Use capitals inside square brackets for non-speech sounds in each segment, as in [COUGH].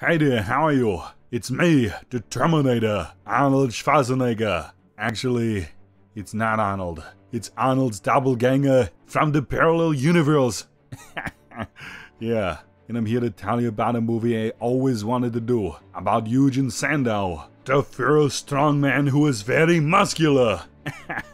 Hey there, how are you? It's me, the Terminator, Arnold Schwarzenegger. Actually, it's not Arnold. It's Arnold's doppelganger from the parallel universe. [LAUGHS] yeah, and I'm here to tell you about a movie I always wanted to do about Eugen Sandow, the first strongman who is very muscular. [LAUGHS]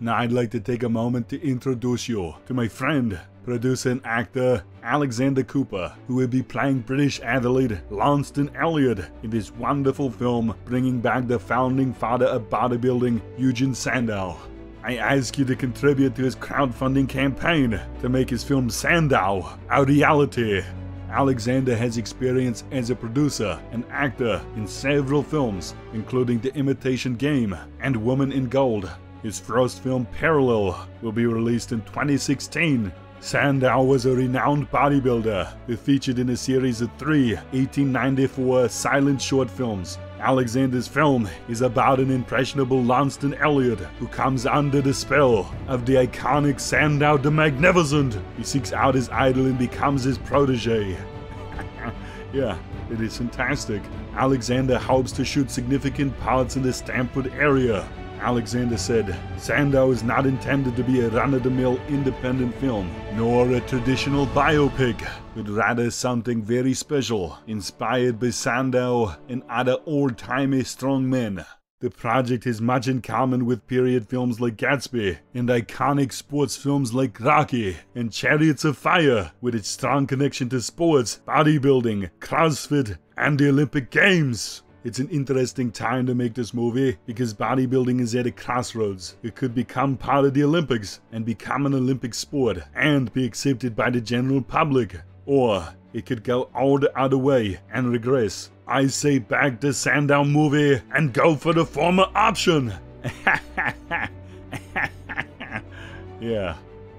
now, I'd like to take a moment to introduce you to my friend, producer and actor Alexander Cooper, who will be playing British athlete Launceston Elliot in this wonderful film bringing back the founding father of bodybuilding, Eugen Sandow. I ask you to contribute to his crowdfunding campaign to make his film Sandow a reality. Alexander has experience as a producer and actor in several films, including The Imitation Game and Woman in Gold. His first film, Parallel, will be released in 2016 Sandow was a renowned bodybuilder who featured in a series of three 1894 silent short films. Alexander's film is about an impressionable Launceston Elliot who comes under the spell of the iconic Sandow the Magnificent. He seeks out his idol and becomes his protege. [LAUGHS] yeah, it is fantastic. Alexander hopes to shoot significant parts in the Stamford area Alexander said, Sandow is not intended to be a run-of-the-mill independent film, nor a traditional biopic, but rather something very special, inspired by Sandow and other old-timey strong men. The project has much in common with period films like Gatsby and iconic sports films like Rocky and Chariots of Fire, with its strong connection to sports, bodybuilding, CrossFit, and the Olympic Games. It's an interesting time to make this movie because bodybuilding is at a crossroads. It could become part of the Olympics and become an Olympic sport and be accepted by the general public. Or it could go all the other way and regress. I say back the Sandow movie and go for the former option. [LAUGHS] yeah.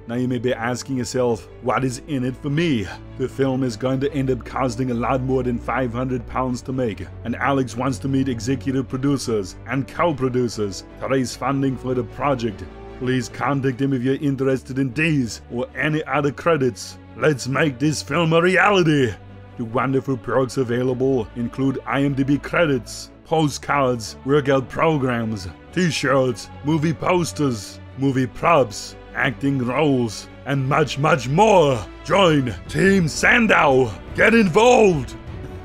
Now you may be asking yourself, what is in it for me? The film is going to end up costing a lot more than 500 pounds to make, and Alex wants to meet executive producers and co-producers to raise funding for the project. Please contact him if you're interested in these or any other credits. Let's make this film a reality! The wonderful perks available include IMDb credits, postcards, workout programs, t-shirts, movie posters, movie props, acting roles, and much, much more. Join Team Sandow. Get involved.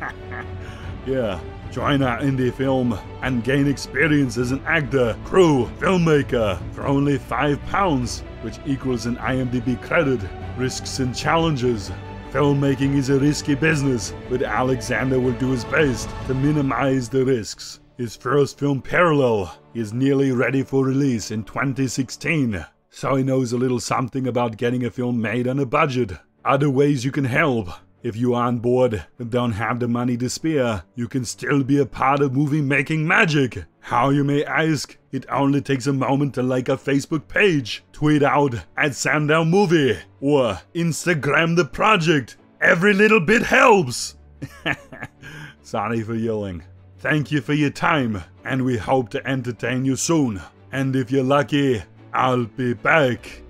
[LAUGHS] yeah, join our indie film and gain experience as an actor, crew, filmmaker for only five pounds, which equals an IMDb credit. Risks and challenges. Filmmaking is a risky business, but Alexander will do his best to minimize the risks. His first film, Parallel, is nearly ready for release in 2016 so he knows a little something about getting a film made on a budget. Other ways you can help. If you are on board and don't have the money to spare, you can still be a part of movie making magic. How you may ask? It only takes a moment to like our Facebook page, tweet out at Sandow Movie, or Instagram the project. Every little bit helps. [LAUGHS] Sorry for yelling. Thank you for your time, and we hope to entertain you soon. And if you're lucky, I'll be back.